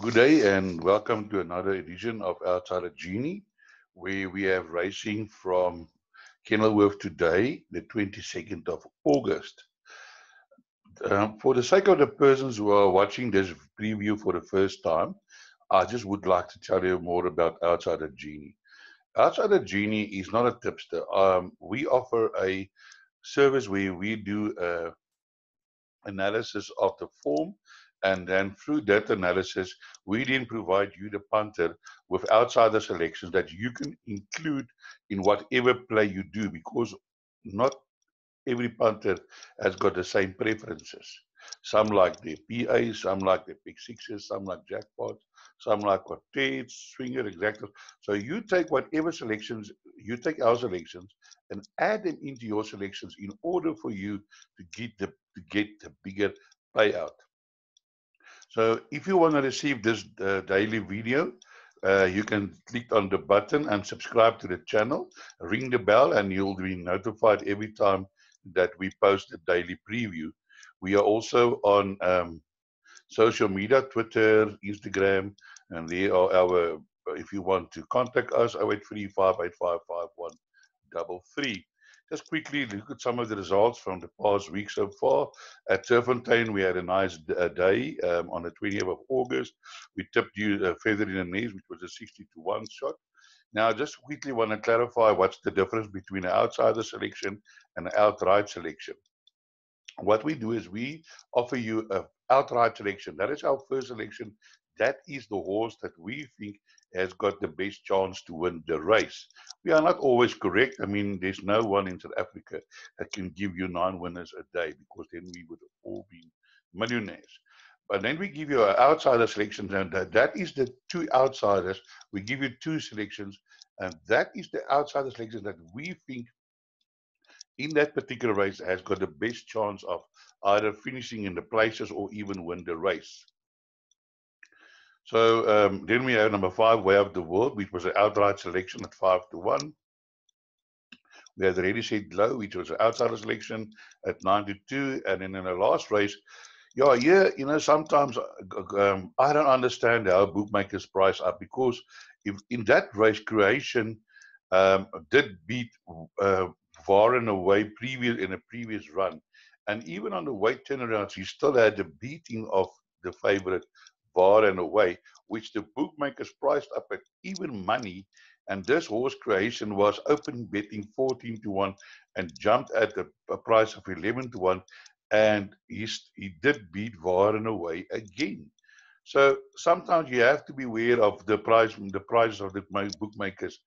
Good day and welcome to another edition of Outsider Genie, where we have racing from Kenilworth today, the 22nd of August. Um, for the sake of the persons who are watching this preview for the first time, I just would like to tell you more about Outsider Genie. Outsider Genie is not a tipster. Um, we offer a service where we do a analysis of the form and then through that analysis, we then provide you, the punter, with outsider selections that you can include in whatever play you do because not every punter has got the same preferences. Some like their PA, some like their pick sixes, some like jackpots, some like quartets, swinger, exactors. So you take whatever selections, you take our selections and add them into your selections in order for you to get the to get the bigger payout. So if you want to receive this uh, daily video, uh, you can click on the button and subscribe to the channel, ring the bell, and you'll be notified every time that we post a daily preview. We are also on um, social media, Twitter, Instagram, and there are our, if you want to contact us, 0835855133. Just quickly look at some of the results from the past week so far. At Turffontein, we had a nice day um, on the 20th of August. We tipped you a feather in the knees, which was a 60 to 1 shot. Now, just quickly want to clarify what's the difference between an outsider selection and an outright selection. What we do is we offer you an outright selection. That is our first selection. That is the horse that we think has got the best chance to win the race. We are not always correct. I mean, there's no one in South Africa that can give you nine winners a day because then we would have all been millionaires. But then we give you an outsider selection, and that, that is the two outsiders. We give you two selections, and that is the outsider selection that we think in that particular race has got the best chance of either finishing in the places or even win the race. So um, then we have number five, Way of the World, which was an outright selection at five to one. We had the Ready Set Low, which was an outsider selection at nine to two, and then in the last race, yeah, yeah, you know, sometimes uh, um, I don't understand how bookmakers price up because if in that race, Creation um, did beat uh, Far and Away previous in a previous run, and even on the weight turnarounds, he still had the beating of the favorite far and away, which the bookmakers priced up at even money. And this horse creation was open betting 14 to 1 and jumped at the, price of 11 to 1. And he, he did beat Far and Away again. So sometimes you have to be aware of the price, the prices of the bookmakers.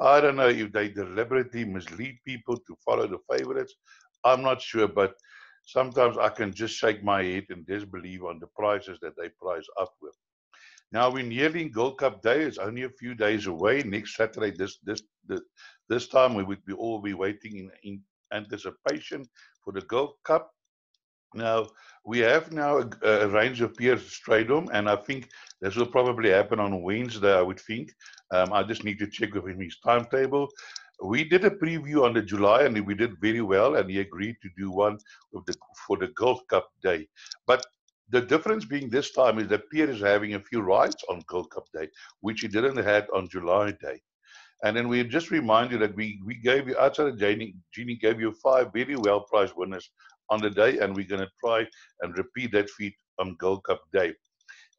I don't know if they deliberately mislead people to follow the favorites. I'm not sure, but sometimes I can just shake my head and disbelieve on the prices that they price up with. Now we're nearing Gold Cup Day. It's only a few days away. Next Saturday, this this this, this time we would be all be waiting in, in anticipation for the Gold Cup. Now we have now a, a range of Piers Strydom, and I think this will probably happen on Wednesday. I would think. Um, I just need to check with his timetable we did a preview on the July and we did very well and he agreed to do one the, for the Gold Cup day. But the difference being this time is that Pierre is having a few rides on Gold Cup day, which he didn't have on July day. And then we just remind you that we, we gave you, Outsider Genie, Genie gave you five very well priced winners on the day, and we're going to try and repeat that feat on Gold Cup day.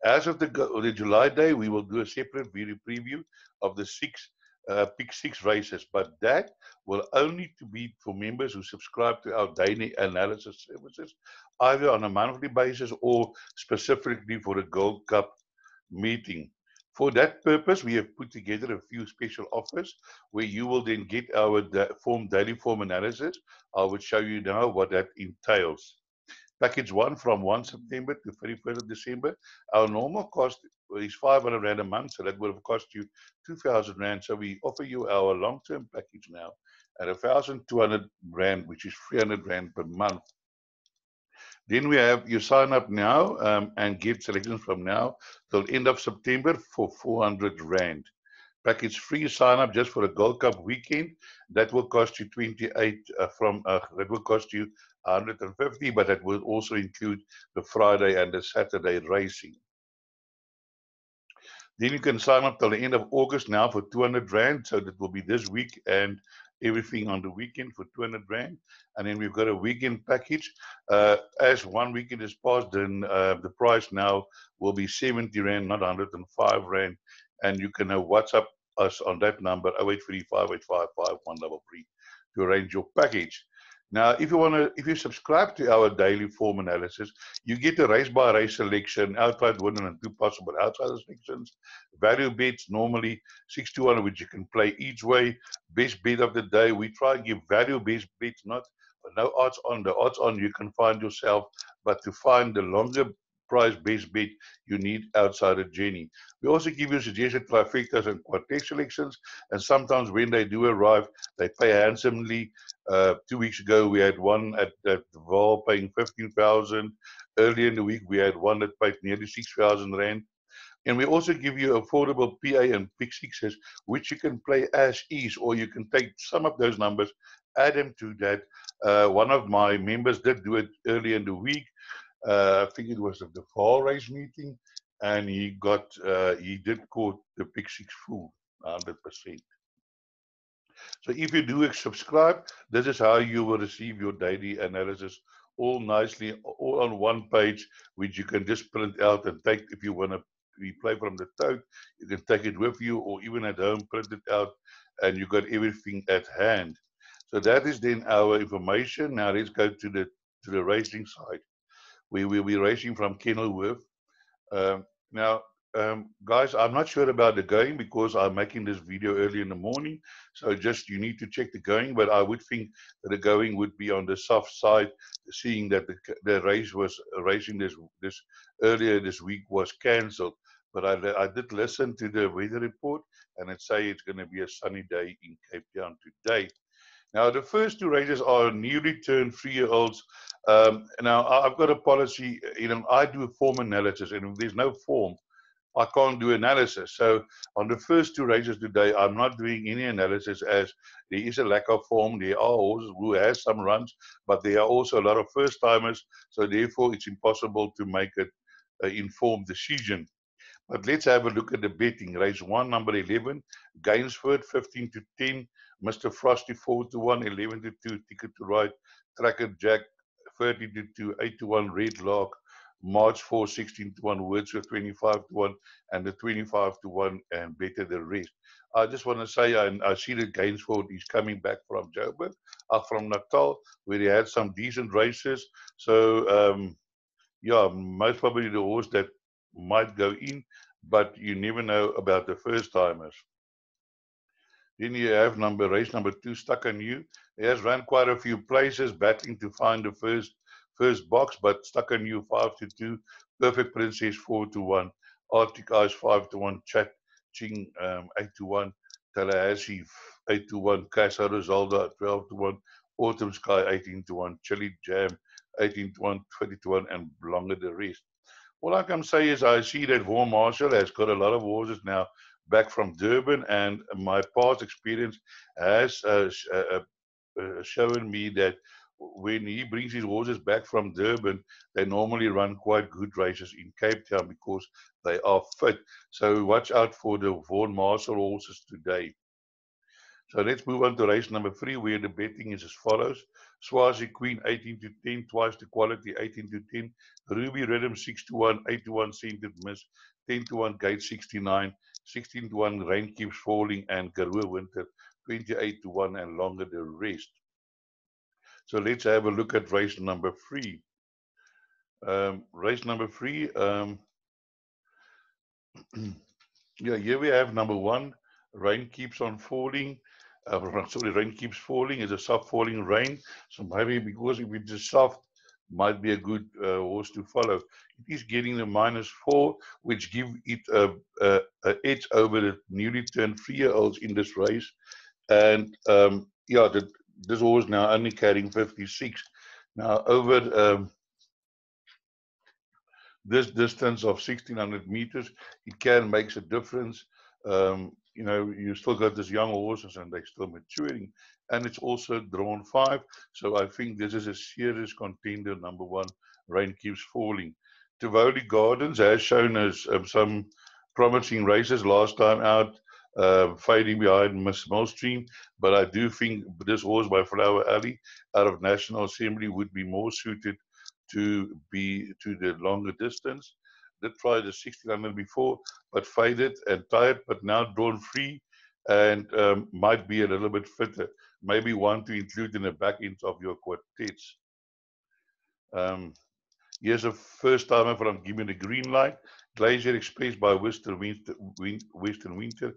As of the, the July day, we will do a separate video preview of the six uh, pick six races, but that will only to be for members who subscribe to our daily analysis services, either on a monthly basis or specifically for the Gold Cup meeting. For that purpose, we have put together a few special offers where you will then get our form daily form analysis. I will show you now what that entails. Package one from 1 September to 31st of December. Our normal cost is 500 Rand a month, so that would have cost you 2,000 Rand. So we offer you our long term package now at 1,200 Rand, which is 300 Rand per month. Then we have you sign up now um, and get selections from now till end of September for 400 Rand. Package free sign up just for a Gold Cup weekend. That will cost you 28 uh, from uh, that will cost you 150, but that will also include the Friday and the Saturday racing. Then you can sign up till the end of August now for 200 Rand. So that will be this week and everything on the weekend for 200 Rand. And then we've got a weekend package. Uh, as one weekend is passed, then uh, the price now will be 70 Rand, not 105 Rand. And you can uh, WhatsApp us on that number 0835 to arrange your package. Now, if you want to, if you subscribe to our daily form analysis, you get a race by race selection, outright winner, and two possible outside selections. Value bets normally six to one, which you can play each way. Best bet of the day. We try and give value based bets, not no odds on. The odds on you can find yourself, but to find the longer price base bet you need Outsider Genie. We also give you suggested trifectas and quartet selections, and sometimes when they do arrive, they pay handsomely. Uh, two weeks ago, we had one at, at Vaal paying 15,000. Earlier in the week, we had one that paid nearly 6,000 Rand. And we also give you affordable PA and pick sixes, which you can play as is, or you can take some of those numbers, add them to that. Uh, one of my members did do it earlier in the week uh, I think it was at the fall race meeting, and he got uh, he did quote the pick six full, hundred percent. So if you do subscribe, this is how you will receive your daily analysis all nicely, all on one page, which you can just print out and take if you want to replay from the tote. You can take it with you, or even at home, print it out, and you got everything at hand. So that is then our information. Now let's go to the to the racing side we will be racing from Kenilworth. Um, now, um, guys, I'm not sure about the going because I'm making this video early in the morning. So just you need to check the going, but I would think that the going would be on the soft side, seeing that the, the race was racing this this earlier this week was cancelled. But I, I did listen to the weather report, and it say it's going to be a sunny day in Cape Town today. Now, the first two races are newly turned three-year-olds. Um, now, I've got a policy, you know, I do a form analysis, and if there's no form, I can't do analysis. So on the first two races today, I'm not doing any analysis as there is a lack of form. There are horses who have some runs, but there are also a lot of first timers. So therefore, it's impossible to make an informed decision. But let's have a look at the betting. Race one, number 11, Gainsford, 15 to 10. Mr. Frosty 4 to 1, 11 to 2, Ticket to Ride, Tracker Jack 30 to 2, 8 to 1, Red Lock, March 4, 16 to 1, Wordsworth 25 to 1, and the 25 to 1, and better the rest. I just want to say, I, I see that Gainsford is coming back from Joburg, uh, from Natal, where he had some decent races. So, um, yeah, most probably the horse that might go in, but you never know about the first timers. Then you have number race number two, Stuck on You. He has run quite a few places, battling to find the first first box, but Stuck on You five to two, Perfect Princess four to one, Arctic Eyes five to one, Chat Ching um, eight to one, Tallahassee eight to one, Casa Rosalda twelve to one, Autumn Sky eighteen to one, Chili Jam eighteen to one, twenty to one, and longer the rest. All I can say is I see that Vaughan Marshall has got a lot of horses now back from Durban, and my past experience has uh, uh, uh, uh, shown me that when he brings his horses back from Durban, they normally run quite good races in Cape Town because they are fit. So watch out for the Vaughan Marshall horses today. So let's move on to race number three, where the betting is as follows. Swazi Queen 18 to 10, twice the quality 18 to 10. Ruby Rhythm 6 to 1, 8 to 1 Centered Miss, 10 to 1 Gate 69, 16 to 1 Rain Keeps Falling, and Karoo Winter 28 to 1 and longer the rest. So let's have a look at race number three. Um, race number three, um, yeah, here we have number one, Rain Keeps on Falling sorry, rain keeps falling. It's a soft falling rain. So maybe because if it's soft, might be a good uh, horse to follow. It is getting the minus four, which give it a, a, a edge over the newly turned three-year-olds in this race. And um, yeah, the, this horse now only carrying 56. Now over um, this distance of 1600 meters, it can makes a difference. Um, you know, you still got these young horses and they're still maturing. And it's also drawn five. So I think this is a serious contender, number one. Rain keeps falling. Tivoli Gardens has shown us um, some promising races last time out, uh, fighting behind Miss Millstream. But I do think this horse by Flower Alley out of National Assembly would be more suited to be to the longer distance. Did try the 1600 before, but faded and tired, but now drawn free and um, might be a little bit fitter. Maybe one to include in the back end of your quartets. Um, here's a first timer from Give Me the Green Light. Glacier Express by Western Winter, Western Winter.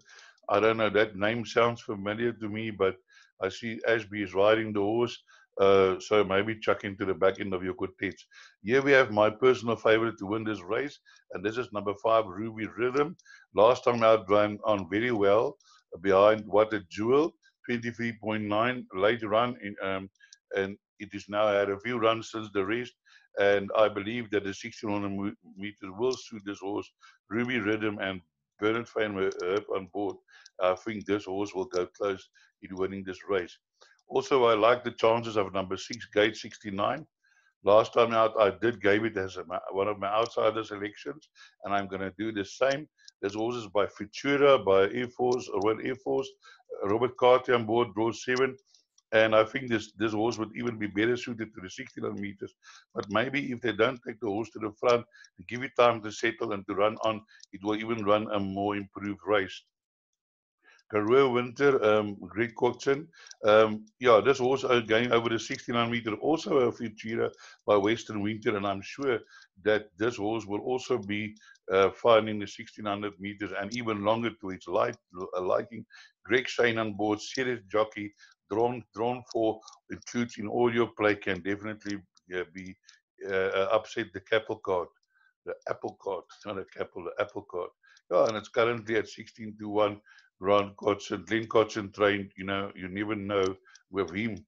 I don't know, that name sounds familiar to me, but I see Ashby is riding the horse. Uh, so maybe chuck into the back end of your quartets. Here we have my personal favorite to win this race, and this is number five, Ruby Rhythm. Last time out ran on very well behind What a Jewel, 23.9 late run, in, um, and it is now had a few runs since the race. And I believe that the 1600 meters will suit this horse. Ruby Rhythm and Bernard Fayd'Herbe on board. I think this horse will go close in winning this race. Also, I like the chances of number six, Gate 69. Last time out, I did gave it as a, one of my outsider selections, and I'm going to do the same. There's horses by Futura, by Air Force, Royal Air Force, uh, Robert Carter on board, draw seven. And I think this, this horse would even be better suited to the 1600 meters. But maybe if they don't take the horse to the front, give it time to settle and to run on, it will even run a more improved race. Karoo Winter, um, Greg Coxon. Um, yeah, this horse again over the 69 meter, also a Futura by Western Winter, and I'm sure that this horse will also be uh, fine in the 1600 meters and even longer to its light, uh, liking. Greg Cheyne on board, serious jockey, drawn drawn for, includes in all your play, can definitely uh, be uh, upset the Capel card, the Apple card, not a Capel, the Apple card. Yeah, and it's currently at 16 to 1 Ron Cotson, Glen Kotzen trained, you know, you never know with him.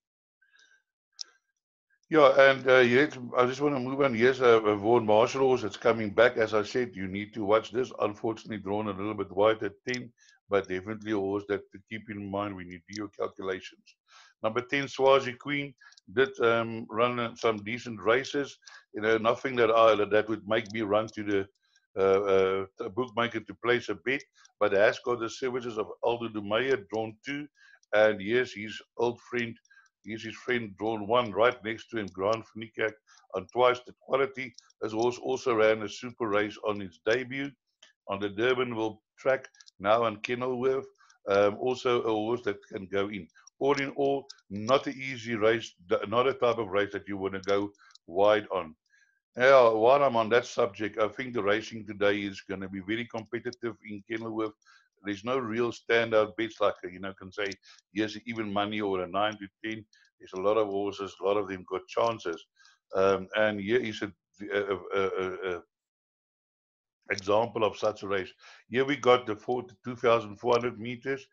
Yeah, and uh, yes, I just want to move on. Yes, uh, Vaughan Marshall it's coming back. As I said, you need to watch this. Unfortunately, drawn a little bit wide at 10, but definitely a horse that to keep in mind when you do your calculations. Number 10, Swazi Queen, did um, run some decent races. You know, nothing that I, that would make me run to the bookmaker to place a bet, but has got the services of Aldo de drawn two, and yes, his old friend, he's his friend drawn one right next to him, Grant van Niekerk, on twice the quality. As horse also ran a super race on its debut on the Durbanville track, now on Kenilworth. Um, also a horse that can go in. All in all, not an easy race, not a type of race that you want to go wide on. Yeah, while I'm on that subject, I think the racing today is going to be very competitive in Kenilworth. There's no real standout bets like, you know, can say, yes, even money or a 9 to 10. There's a lot of horses, a lot of them got chances. Um, and here is a, a, a, a, example of such a race. Here we got the 2,400 meters,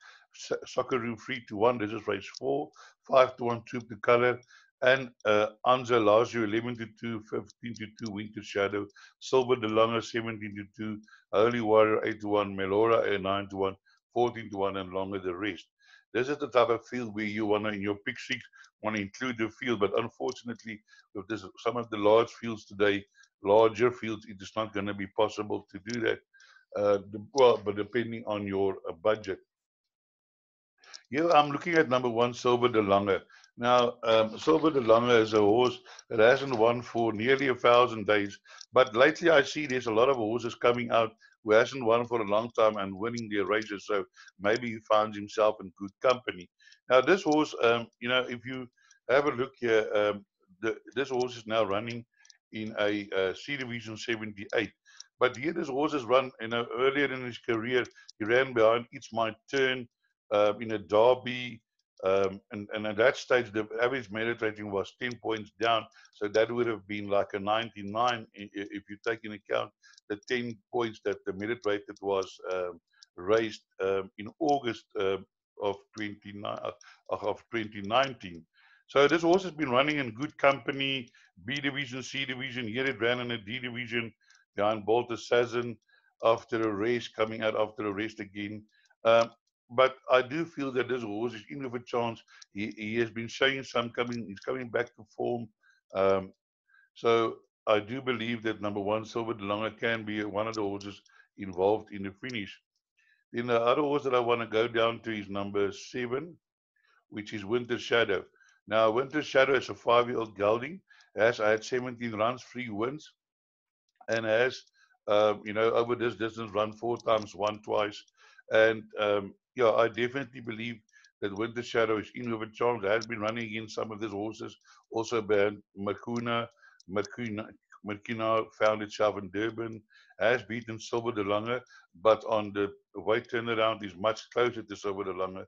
Socceroo 3 to 1, this is race 4, 5 to 1 Troop to Color, and uh, Anza Lazio 11 to 2, 15 to 2, Winter Shadow, Silver De Lange 17 to 2, Holy Warrior 8 to 1, Melora 9 to 1, 14 to 1, and longer the rest. This is the type of field where you want to, in your pick six, want to include the field, but unfortunately, with this, some of the large fields today, larger fields, it is not going to be possible to do that. Uh, the, well, but depending on your uh, budget. Here I'm looking at number one, Silver De Lange. Now, um, Silver de Lange is a horse that hasn't won for nearly a thousand days. But lately, I see there's a lot of horses coming out who hasn't won for a long time and winning their races. So maybe he finds himself in good company. Now, this horse, um, you know, if you have a look here, um, the, this horse is now running in a uh, C Division 78. But here, this horse has run, you know, earlier in his career, he ran behind It's My Turn uh, in a derby um, and, and at that stage, the average merit rating was 10 points down. So that would have been like a 99 if you take into account the 10 points that the merit rated was um, raised um, in August uh, of, 29, uh, of 2019. So this horse has been running in good company, B division, C division. Here it ran in a D division behind Bolter Sazin after a race, coming out after a race again. Um, but I do feel that this horse is in with a chance. He, he has been showing some coming. He's coming back to form. Um, so I do believe that number one, Silver De Lange can be one of the horses involved in the finish. Then the other horse that I want to go down to is number seven, which is Winter Shadow. Now, Winter Shadow is a five-year-old gelding, has I had 17 runs, three wins, and has, um, you know, over this distance run four times, one twice. And um, yeah, I definitely believe that Winter Shadow is in with a chance. Has been running against some of these horses, also by Makuna, Makuna, Makina found itself in Durban, has beaten Silver de Lange, but on the weight turnaround is much closer to Silver de Lange,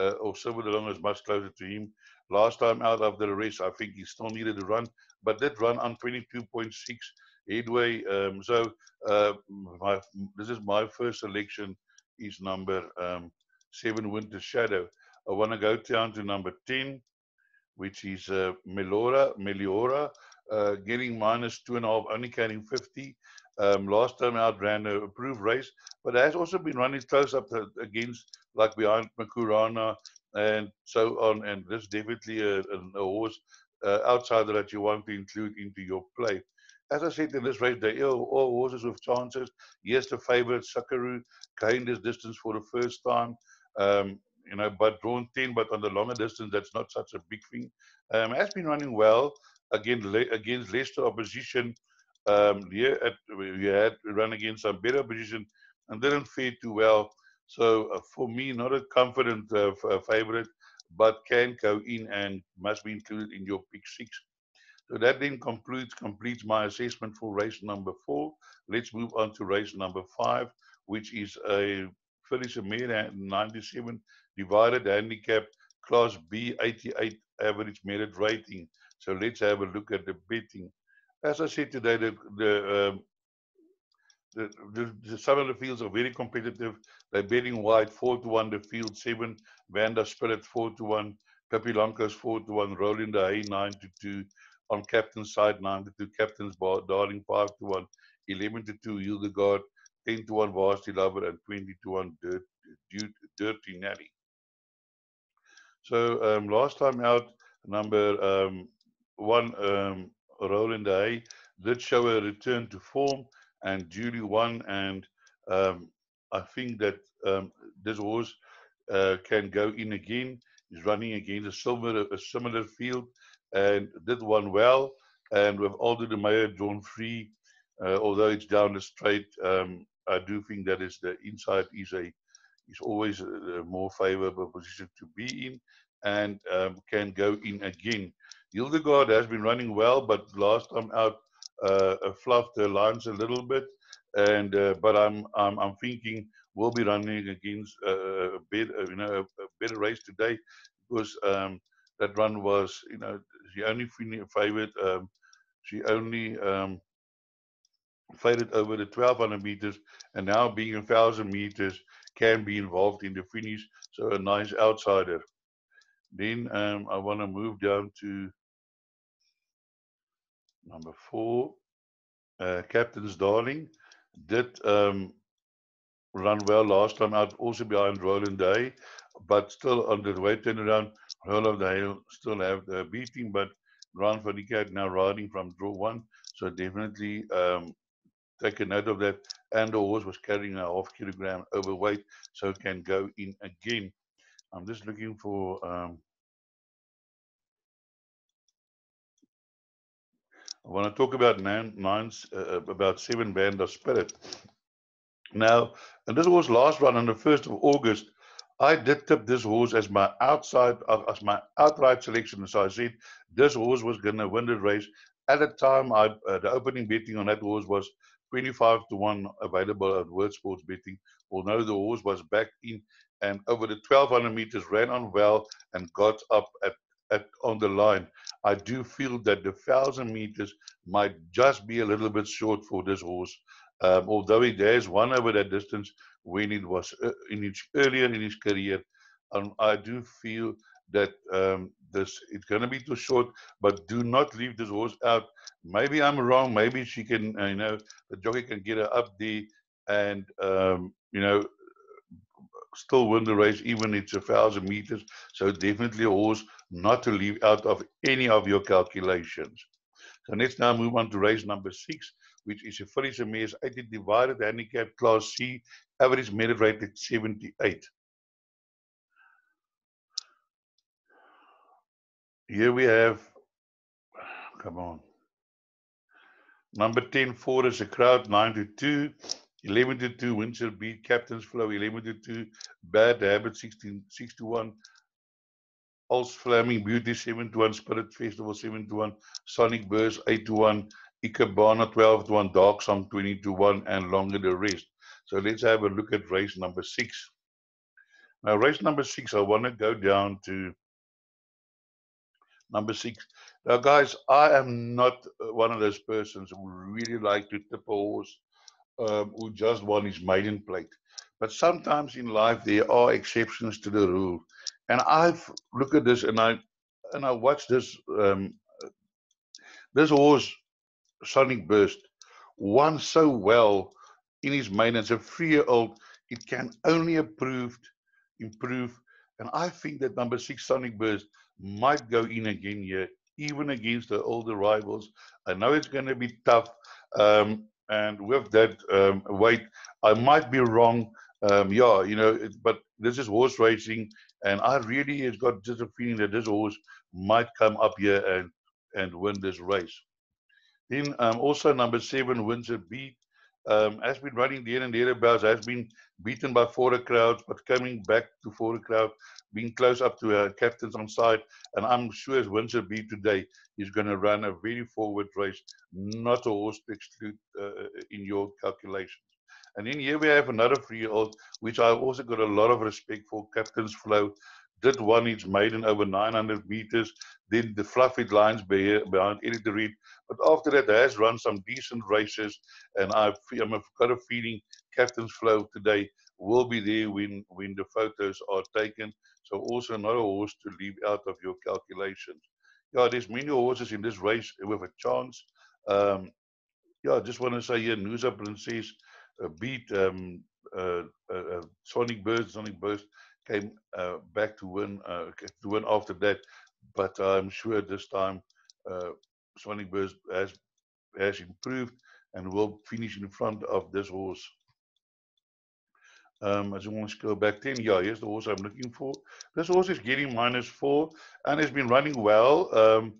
uh, or Silver de Lange is much closer to him. Last time out of the race, I think he still needed to run, but did run on 22.6 headway. Um, so uh, my, this is my first selection is number um, seven Winter Shadow. I want to go down to number 10, which is uh, Melora, Meliora, uh, getting minus two and a half, only carrying 50. Um, last time out ran a approved race, but has also been running close up to, against like behind Makurana and so on. And this definitely a, a, a horse uh, outsider that you want to include into your play. As I said in this race, they are all horses with chances. Yes, the favorite Sakaru gained this distance for the first time. Um, you know, but drawn 10, but on the longer distance, that's not such a big thing. Um, has been running well against, against Leicester opposition. Um, here at, we had run against some better opposition and didn't fare too well. So uh, for me, not a confident uh, uh, favorite, but can go in and must be included in your pick six. So that then completes completes my assessment for race number four. Let's move on to race number five, which is a Phyllis Amir 97 divided handicap class B 88 average merit rating. So let's have a look at the betting. As I said today, the, the, um, the, the, the, some of the fields are very competitive. They're betting wide, 4 to 1, the field 7, Vanda Spirit 4 to 1, Pepe Lancos 4 to 1, Rolling the Hay 9 to 2, on captain's side 9 to 2, captain's bar, Darling 5 to 1, 11 to 2, Hildegard 10 to 1, Varsity Lover, and 20 to 1, Dirt, Dirty Natty. So um, last time out, number um, one, um, Roland Day, did show a return to form and duly won. And um, I think that um, this horse uh, can go in again. He's running against a similar, a similar field and did one well. And with Aldo Domeyer drawn free, uh, although it's down the straight, um, I do think that is the inside is a is always a, more favorable position to be in and um, can go in again. Hildegard has been running well, but last time out uh, fluffed the lines a little bit. And uh, but I'm, I'm I'm thinking we'll be running against uh, a bit you know a, a, better race today because um, that run was you know she only favored um, she only um, faded over the 1200 meters and now being a thousand meters can be involved in the finish so a nice outsider then um, I want to move down to number four. Uh, Captain's Darling did um, run well last time out, also behind Roland Day, but still on the way turnaround. Roland Day still have the beating, but Ron van now riding from draw one. So definitely um, take a note of that. And the horse was carrying a half kilogram overweight, so it can go in again. I'm just looking for um, I want to talk about nine, uh, about seven band of spirit. Now, and this was last run on the first of August. I did tip this horse as my outside as my outright selection. So I said this horse was going to win the race. At the time, I uh, the opening betting on that horse was 25 to 1 available at World Sports Betting. Although the horse was back in and over the 1200 meters ran on well and got up at at, on the line, I do feel that the thousand meters might just be a little bit short for this horse. Um, although he has won over that distance when it was uh, in his, earlier in his career, um, I do feel that um, this it's going to be too short. But do not leave this horse out. Maybe I'm wrong. Maybe she can, uh, you know, the jockey can get her up there and um, you know still win the race, even it's a thousand meters. So definitely a horse not to leave out of any of your calculations. So let's now move on to race number six, which is a Felicia Mares 80 divided handicap class C, average merit rated 78. Here we have, come on. Number 10, 4 is a crowd, 9 to 2. 11 to 2, Windsor beat Captain's Flow, 11 to 2. Bad Habit, 16, 6 to 1. Pulse Flaming Beauty 7 to 1, Spirit Festival 7 to 1, Sonic Burst 8 to 1, Ikebana 12 to 1, Dark Song 20 to 1, and longer the rest. So let's have a look at race number six. Now, race number six, I want to go down to number six. Now, guys, I am not uh, one of those persons who really like to tip a horse um, who just won his maiden plate. But sometimes in life there are exceptions to the rule. And I've looked at this and I and I watched this um, this horse Sonic Burst won so well in his maiden as a three-year-old. It can only improve, improve, and I think that number six Sonic Burst might go in again here, even against the older rivals. I know it's going to be tough, um, and with that um, weight, I might be wrong. Um, yeah, you know, it, but this is horse racing, and I really has got just a feeling that this horse might come up here and and win this race. Then um, also number seven, Windsor Beat, um, has been running there and thereabouts, has been beaten by Fora crowds, but coming back to Fora crowd, being close up to uh, captains on side. And I'm sure as Windsor Beat today, is going to run a very forward race, not a horse to exclude uh, in your calculations. And then here we have another three-year-old, which I've also got a lot of respect for, Captain's Flow. Did one its maiden over 900 meters, then the fluffy lines behind Eddie Reed. But after that, has run some decent races, and I've, I've got a feeling Captain's Flow today will be there when, when the photos are taken. So also not a horse to leave out of your calculations. Yeah, there's many horses in this race with a chance. Um, yeah, I just want to say here, Noosa Princess uh, beat um, uh, uh, Sonic Burst. Sonic Burst came back to win to win after that, but I'm sure this time Sonic Burst has has improved and will finish in front of this horse. Um, I just want to go back 10. Yeah, here's the horse I'm looking for. This horse is getting minus four and has been running well. Um,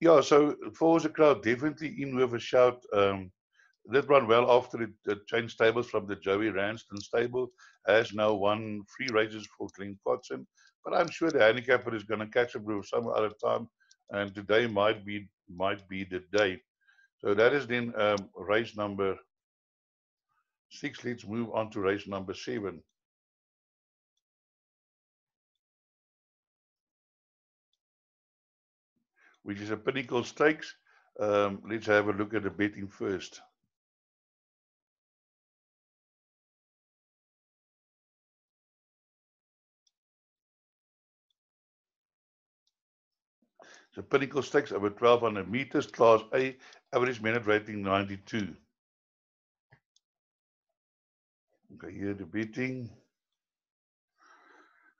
yeah, so for the crowd, definitely in with a shout. Um, did run well after it, it, changed stables from the Joey Ramsden stable. Has now won three races for Glenn Watson. But I'm sure the handicapper is going to catch up with some other time, and today might be might be the day. So that is then um, race number six. Let's move on to race number seven. Which is a pinnacle stakes. Um, let's have a look at the betting first. The Pinnacle Stakes over 1200 meters, Class A, average minute rating 92. Okay, here the betting.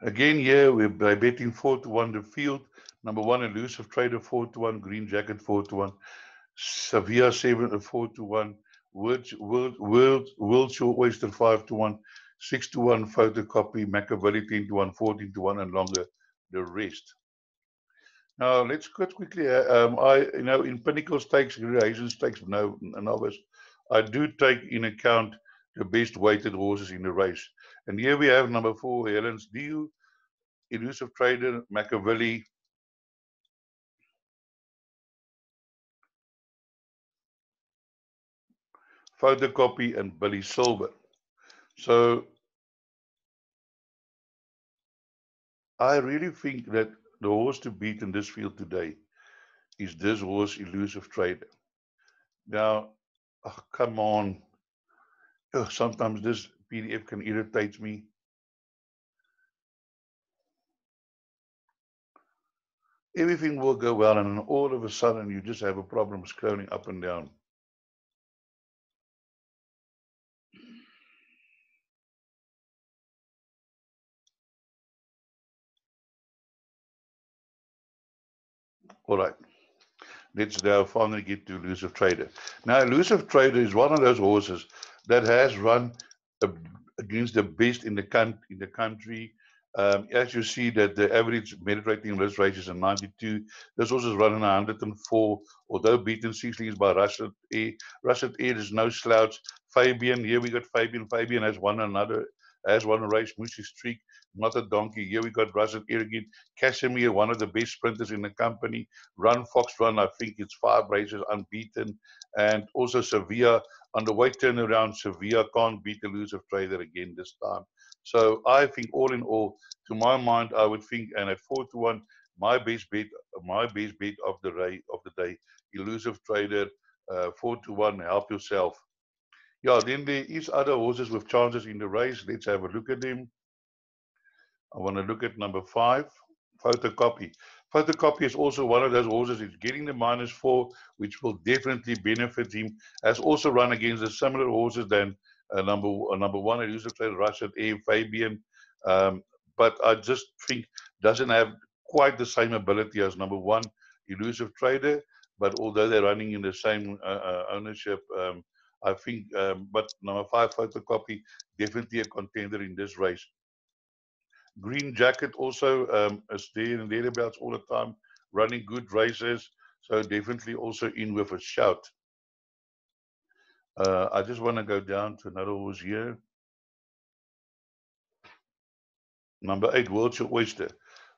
Again, here we're by betting 4 to 1 the field. Number one, Elusive Trader 4 to 1, Green Jacket 4 to 1, Sevilla 7 uh, 4 to 1, World, World, World, World Wiltshire Oyster 5 to 1, 6 to 1 photocopy, Machiavelli 10 to 1, 14 to 1, and longer the rest. Now let's quickly. Uh, um, I, you know, in pinnacle stakes, Asian stakes, no novice, I do take in account the best weighted horses in the race. And here we have number four, Helen's Deal, Elusive Trader, Machiavelli. Photocopy and Billy Silver. So I really think that the horse to beat in this field today is this horse, Elusive Trader. Now, oh, come on. Oh, sometimes this PDF can irritate me. Everything will go well, and all of a sudden, you just have a problem scrolling up and down. All right. let's now finally get to Elusive Trader. Now, Elusive Trader is one of those horses that has run against the best in the, con- in the country. Um, as you see that the average merit rating in this race is a 92. This horse is running 104, although beaten six leagues by Russell Air. Russell Air is no slouch. Fabian, here we got Fabian. Fabian has won another, has won a race, Mushy Streak, not a donkey. Here we got Russell again. Casimir, one of the best sprinters in the company. Run Fox Run, I think it's five races unbeaten. And also Sevilla on the way turnaround, Sevilla can't beat Elusive Trader again this time. So I think all in all, to my mind, I would think, and at four to one, my best bet, my best bet of the day, of the day, Elusive Trader, uh, four to one. Help yourself. Yeah, then there is other horses with chances in the race. Let's have a look at them. I want to look at number five, photocopy. Photocopy is also one of those horses. It's getting the minus four, which will definitely benefit him. Has also run against the similar horses than uh, number uh, number one, Elusive Trader, Russian A, Fabian. Um, but I just think doesn't have quite the same ability as number one, Elusive Trader. But although they're running in the same uh, uh, ownership, um, I think, um, but number five, Photocopy, definitely a contender in this race. Green Jacket also um, is there and thereabouts all the time, running good races. So definitely also in with a shout. Uh, I just want to go down to another horse here. Number eight, Wiltshire Oyster.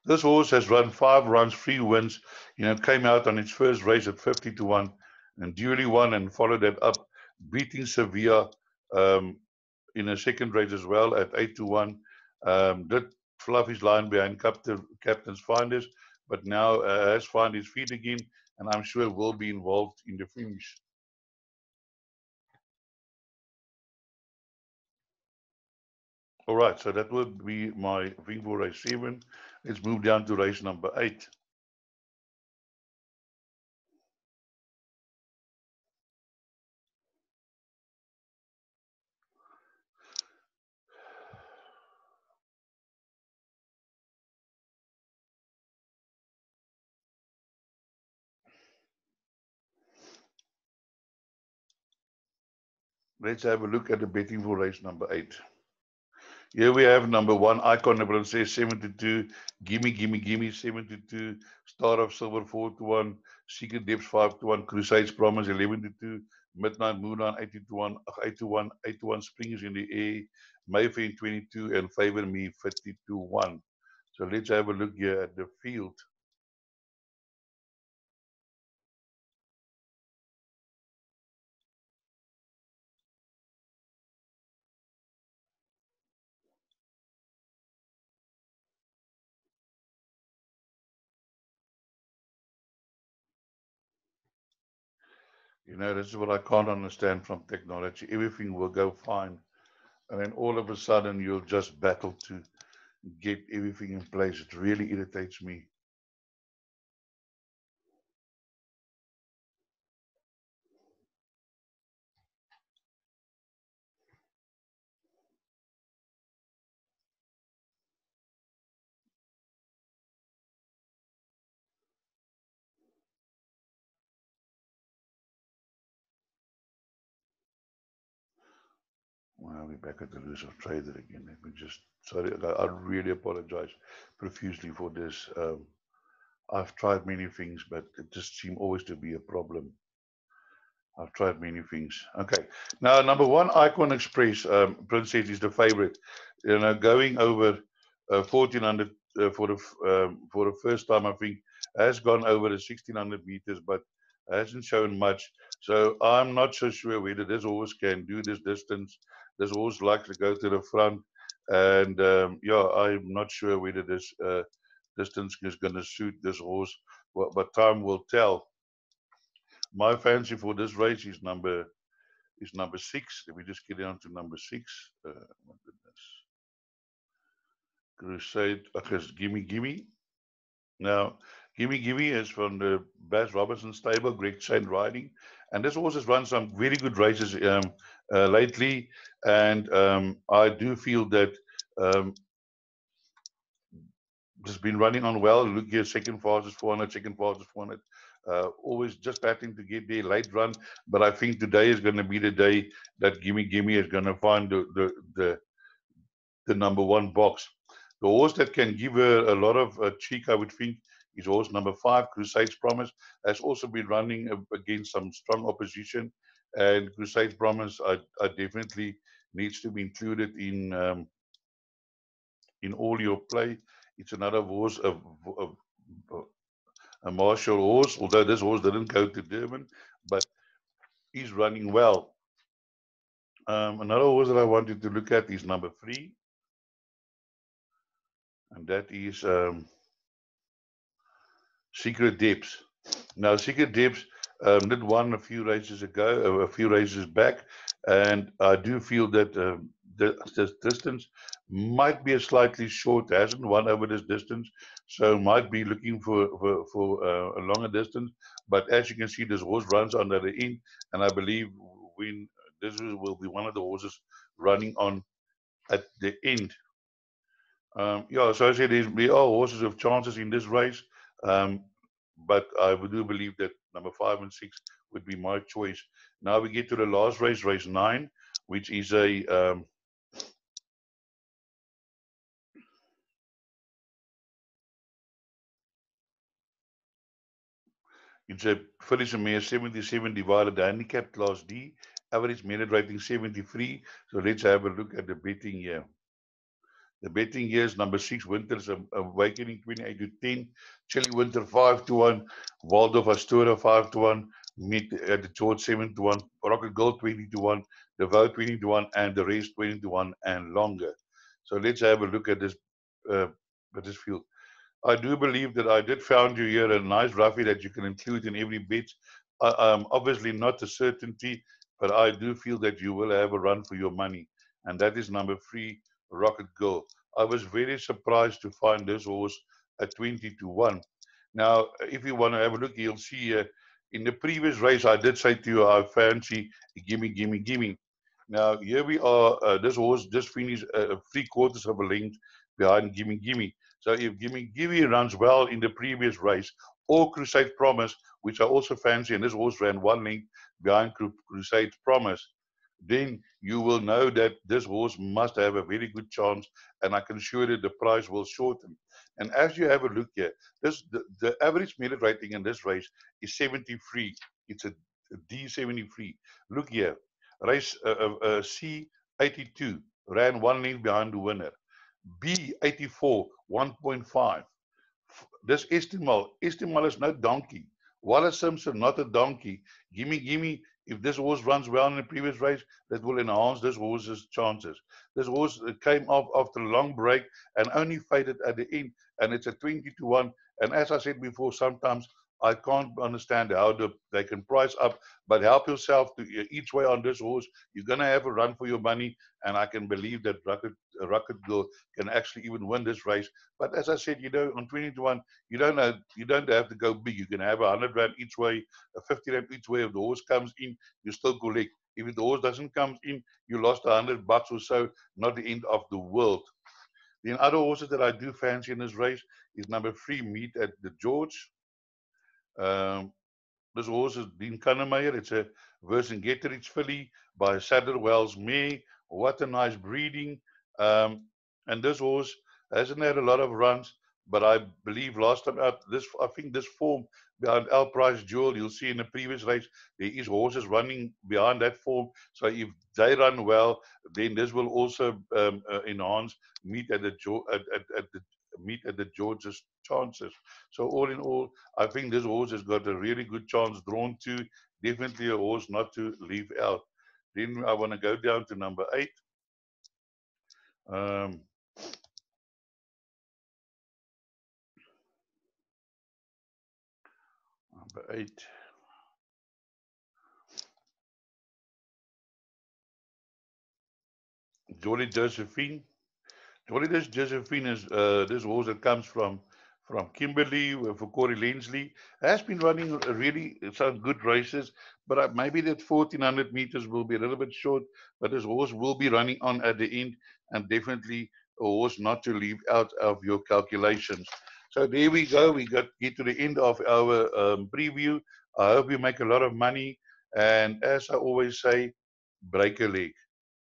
This horse has run five runs, three wins. You know, came out on its first race at 50 to 1 and duly won and followed that up, beating Sevilla um, in a second race as well at 8 to 1. Um, did fluff his line behind captain, captain's finders, but now uh, has found his feet again, and I'm sure will be involved in the finish. All right, so that would be my thing for race seven. Let's move down to race number eight. Let's have a look at the betting for race number eight. Here we have number one, Icon Nebron says 72, Gimme, Gimme, Gimme 72, Star of Silver 4 to 1, Secret Depths 5 to 1, Crusades Promise 11 to 2, Midnight Moon on 80 to 1, 8 to 1, 8 to 1, Springs in the Air, Mayfair 22, and Favor Me 50 to 1. So let's have a look here at the field. You know, this is what I can't understand from technology. Everything will go fine. And then all of a sudden, you'll just battle to get everything in place. It really irritates me. We're back at the Elusive Trader again. Let me just, sorry, I really apologize profusely for this. Um, I've tried many things, but it just seemed always to be a problem. I've tried many things. Okay. Now, number one, Icon Express, um, is the favorite. You know, going over uh, 1400 uh, for the um, for the first time, I think, has gone over the 1600 meters, but hasn't shown much. So I'm not so sure whether this horse can do this distance this horse likes to go to the front. And um, yeah, I'm not sure whether this uh, distance is going to suit this horse, but, but time will tell. My fancy for this race is number is number six. Let me just get down to number six. Uh, my goodness. Crusade, okay, gimme, gimme. Now, Gimme Gimme is from the Bass Robinson stable, Greg Cheyne riding. And this horse has run some very good races um, uh, lately. And um, I do feel that um, has been running on well. Look here, second fastest 400, second fastest 400. Uh, always just batting to get there late run, but I think today is going to be the day that Gimme Gimme is going to find the, the the the number one box. The horse that can give her a lot of uh, cheek, I would think, is horse number five, Crusades Promise, has also been running against some strong opposition, and crusade Promise, I, I definitely needs to be included in um, in all your play. It's another horse, a, a, a Marshall horse, although this horse didn't go to Durban, but he's running well. Um, another horse that I wanted to look at is number three, and that is um, Secret Depths. Now, Secret Depths um, did one a few races ago, a few races back, and I do feel that um, the, this distance might be a slightly short, hasn't won over this distance, so might be looking for for, for uh, a longer distance. But as you can see, this horse runs under the end, and I believe when this will be one of the horses running on at the end. Um, yeah, so I said there are horses of chances in this race, um, but I do believe that number five and six would be my choice. Now we get to the last race, race nine, which is a um, It's a finish a 77 divided handicap class D, average merit rating 73. So let's have a look at the betting here. The betting years number six, Winters Awakening 28 to 10, Chili Winter 5 to 1, Waldorf Astoria 5 to 1, Meet at the George 7 to 1, Rocket Gold 20 to 1, the Vote 20 to 1, and the race 20 to 1 and longer. So let's have a look at this uh, at this field. I do believe that I did found you here a nice roughie that you can include in every bit. I'm obviously not a certainty, but I do feel that you will have a run for your money. And that is number three, Rocket Girl. I was very surprised to find this horse at 20 to 1. Now, if you want to have a look, you'll see uh, in the previous race, I did say to you, I fancy gimme, gimme, gimme. Now, here we are. Uh, this horse just finished uh, three quarters of a length behind Gimme Gimme. So if Gimme Gimme runs well in the previous race, or Crusade Promise, which I also fancy, and this horse ran one length behind Crusade Promise, then you will know that this horse must have a very good chance, and I can assure you the price will shorten. And as you have a look here, this the, the average merit rating in this race is 73. It's a, a D73. Look here, race uh, uh, uh, C82 ran one length behind the winner. B84, 1.5. This Estimal, Estimal is no donkey. Wallis Simpson, not a donkey. Gimme, gimme. If this horse runs well in the previous race, that will enhance this horse's chances. This horse uh, came off after a long break and only faded at the end, and it's a 20 to 1. And as I said before, sometimes I can't understand how the, they can price up, but help yourself to each way on this horse. You're going to have a run for your money, and I can believe that Rocket, Rocket Girl can actually even win this race. But as I said, you know, on 20 to 1, you don't know, you don't have to go big. You can have a 100 rand each way, a 50 rand each way. If the horse comes in, you still collect. If the horse doesn't come in, you lost a 100 bucks or so, not the end of the world. The other horses that I do fancy in this race is number three, Meet at the George. Um, this horse is Dean Kannemeyer. It's a Vercingetorix filly by Sadler Wells May. What a nice breeding. Um, and this horse hasn't had a lot of runs, but I believe last time out, this I think this form behind Al Price Jewel, you'll see in the previous race, there is horses running behind that form. So if they run well, then this will also um, uh, enhance meet at the at, at, at the meet at the George's chances. So all in all, I think this horse has got a really good chance drawn to. Definitely a horse not to leave out. Then I want to go down to number eight. Um, number eight. Jolly Josephine. What is this Josephine is uh, this horse that comes from from Kimberley uh, for Corey Lensley has been running really some good races, but uh, maybe that 1400 meters will be a little bit short. But this horse will be running on at the end, and definitely a horse not to leave out of your calculations. So there we go. We got get to the end of our um, preview. I hope you make a lot of money. And as I always say, break a leg.